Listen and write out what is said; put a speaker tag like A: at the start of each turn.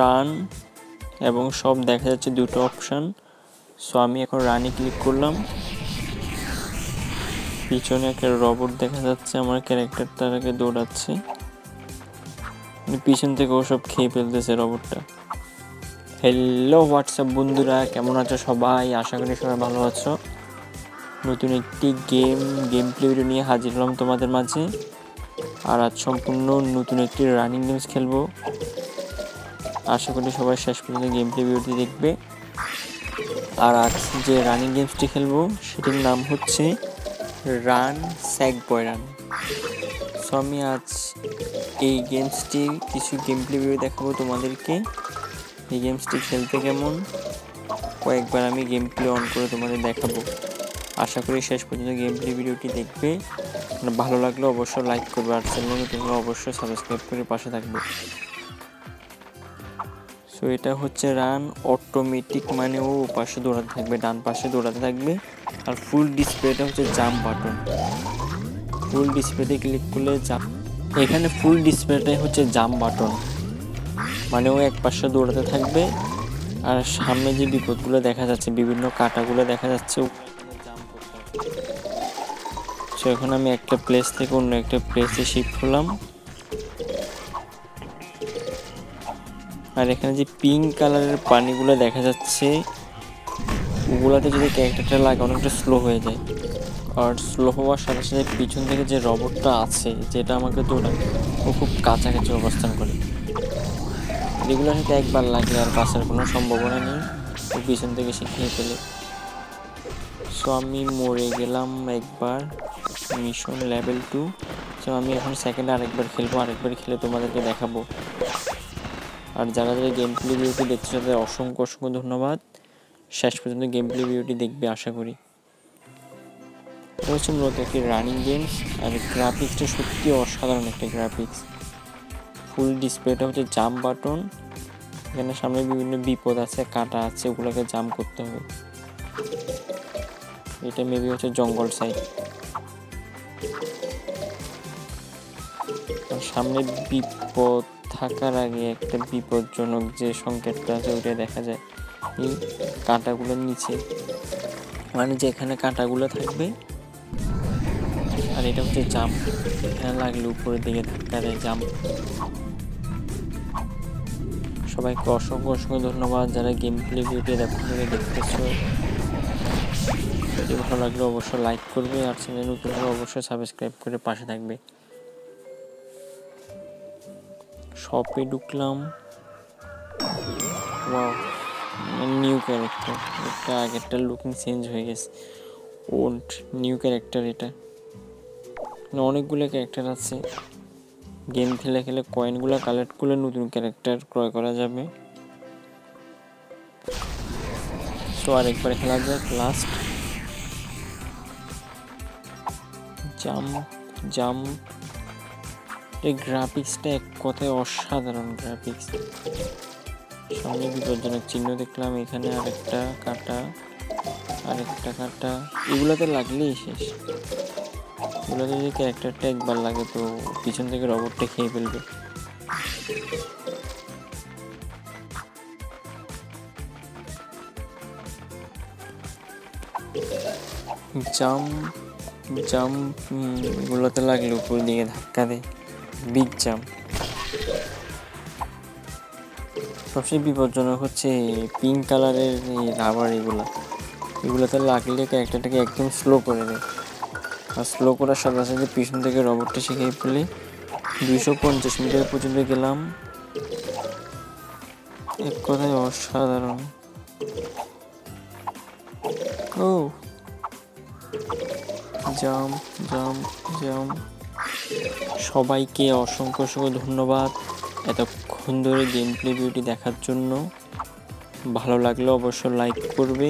A: Run এবং সব দেখা যাচ্ছে দুটো অপশান সো আমি এখন রানে ক্লিক করলাম। পিছনে একটা রবট দেখা যাচ্ছে, আমার ক্যারেক্টার তার আগে দৌড়াচ্ছে। মানে পিছন থেকে ওসব খেয়ে ফেলতেছে রবটটা হ্যালো হোয়াটসঅ্যাপ বন্ধুরা, কেমন আছো সবাই? আশা করি সবাই ভালো আছো। নতুন একটি গেম গেম প্লে ভিডিও নিয়ে হাজির হলাম তোমাদের মাঝে। আর আজ সম্পূর্ণ নতুন একটি রানিং গেমস খেলব। আশা করি সবাই শেষ পর্যন্ত গেম প্লে ভিডিওটি দেখবে। আর আজ যে রানিং গেমসটি খেলব, সেটির নাম হচ্ছে রান স্যাক বয় রান সো আমি আজ এই গেমসটির কিছু গেম প্লে ভিডিও দেখাবো তোমাদেরকে। এই গেমসটি খেলতে কেমন? কয়েকবার আমি গেম প্লে অন করে তোমাদের দেখাবো। আশা করি শেষ পর্যন্ত গেম প্লে ভিডিওটি দেখবে ভালো লাগলে অবশ্যই লাইক করবে। আর চ্যানেল তোমরা অবশ্যই সাবস্ক্রাইব করে পাশে থাকবে। সো এটা হচ্ছে রান অটোমেটিক মানে ও পাশে দৌড়াতে থাকবে, ডান পাশে দৌড়াতে থাকবে। আর ফুল ডিসপ্লেটা হচ্ছে জাম্প বাটন ফুল ডিসপ্লেতে ক্লিক করলে জাম্প এখানে ফুল ডিসপ্লেটাই হচ্ছে জাম্প বাটন মানে ও এক পাশে দৌড়াতে থাকবে, আর সামনে যে বিপদগুলো দেখা যাচ্ছে, বিভিন্ন কাটাগুলো দেখা যাচ্ছে সো এখন আমি একটা প্লেস থেকে অন্য একটা প্লেসে শিফট হলাম আর এখানে যে পিঙ্ক কালারের পানিগুলো দেখা যাচ্ছে, ওগুলাতে যদি ক্যারেক্টারটা লাগে, অনেকটা স্লো হয়ে যায়। আর স্লো হওয়ার সাথে সাথে পিছন থেকে যে রবটটা আছে, যেটা আমাকে দৌড়ায়, ও খুব কাছাকাছি অবস্থান করে। এগুলোর সাথে একবার লাগে আর বাঁচার কোনো সম্ভাবনা নেই। ও পিছন থেকে সে খেয়ে ফেলে। সো আমি মরে গেলাম একবার মিশন লেভেল টু সো আমি এখন সেকেন্ড আরেকবার খেলব, আরেকবার খেলে তোমাদেরকে দেখাবো। আর যারা যারা গেম প্লে ভিডিওটি দেখছে, তাদের অসংখ্য অসংখ্য ধন্যবাদ। শেষ পর্যন্ত গেম প্লে ভিডিওটি দেখবে, আশা করি। এটা হচ্ছে মূলত একটি রানিং গেমস আর গ্রাফিক্সটা সত্যি অসাধারণ একটা গ্রাফিক্স ফুল ডিসপ্লেটা হচ্ছে জাম বাটন এখানে সামনে বিভিন্ন বিপদ আছে, কাটা আছে, ওগুলোকে জাম্প করতে হবে। এটা মেবি হচ্ছে জঙ্গল সাইড সামনে বিপদ থাকার আগে একটা বিপজ্জনক যে সংকেতটা আছে ওইটা দেখা যায়। এই কাঁটাগুলোর নিচে। মানে যেখানে কাঁটাগুলো থাকবে, আর এটা হচ্ছে জাম্প এখানে লাগলে উপরের দিকে ধাক্কা দেয় জাম্প সবাইকে অসংখ্য অসংখ্য ধন্যবাদ যারা গেম প্লে ভিডিও দেখো দেখতেছো। যদি ভালো লাগলে অবশ্যই লাইক করবে, আর চ্যানেল নতুন হলে অবশ্যই সাবস্ক্রাইব করে পাশে থাকবে। শপে ঢুকলাম। ওয়াও নিউ ক্যারেক্টার একটা আগেরটা লুকিং চেঞ্জ হয়ে গেছে। ওল্ড নিউ ক্যারেক্টার এটা। অনেকগুলো ক্যারেক্টার আছে। গেম খেলে খেলে কয়েনগুলো কালেক্ট করলে নতুন ক্যারেক্টার ক্রয় করা যাবে। সো আরেকবার খেলা যাক লাস্ট জাম্প জাম্প এই গ্রাফিক্সটা এক কথায় অসাধারণ গ্রাফিক্স সামনে বিপজ্জনক চিহ্ন দেখলাম, এখানে আরেকটা কাটা আরেকটা কাটা। এগুলোতে লাগলেই শেষ। এগুলোতে যদি ক্যারেক্টারটা একবার লাগে তো পিছন থেকে রবটটা খেয়ে ফেলবে। জাম্প জাম্প এগুলোতে লাগলে উপর দিকে ধাক্কা দেয়। বিগ জাম্প সবচেয়ে বিপজ্জনক হচ্ছে পিঙ্ক কালারের এই রাবার এগুলো। এগুলোতে লাগলে ক্যারেক্টারটাকে একদম স্লো করে দেয় আর স্লো করার সাথে সাথে পিছন থেকে রবটটা শিখে ফেলে, দুইশো পঞ্চাশ মিটার পর্যন্ত গেলাম। এক কথায় অসাধারণ। ও। জাম্প জাম্প জাম্প সবাইকে অসংখ্য অসংখ্য ধন্যবাদ এতক্ষণ ধরে গেম প্লে ভিডিওটি দেখার জন্য। ভালো লাগলে অবশ্যই লাইক করবে।